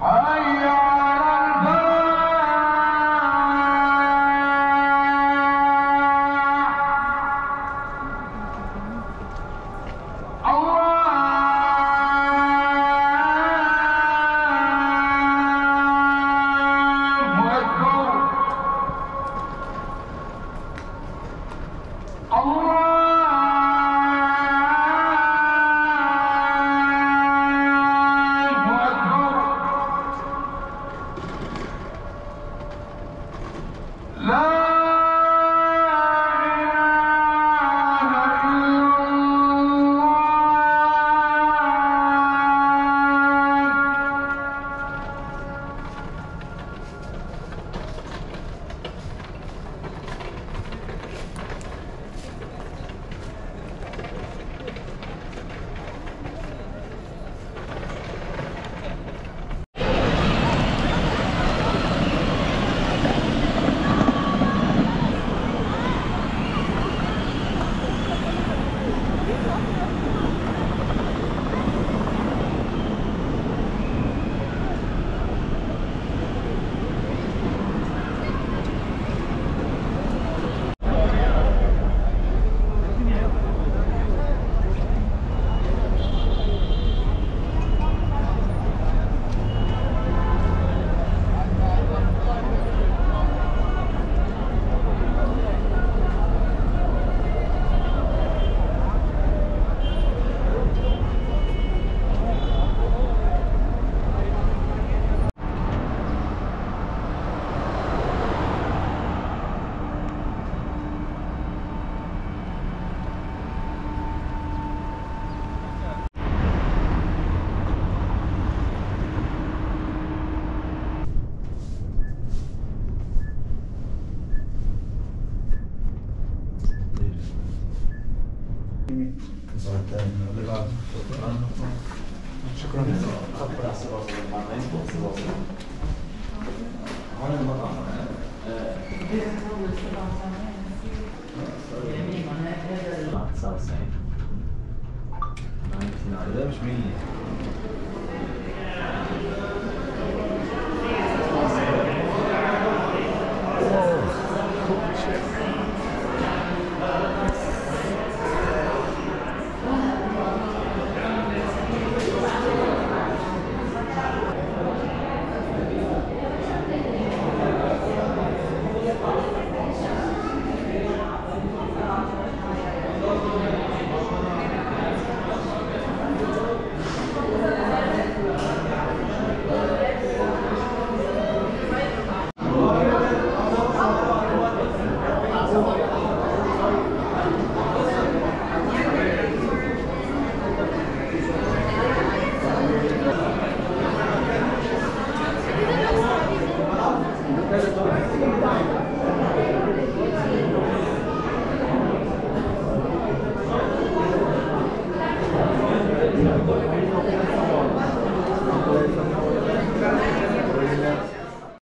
아! Not South Saint. 1990. ده مش مين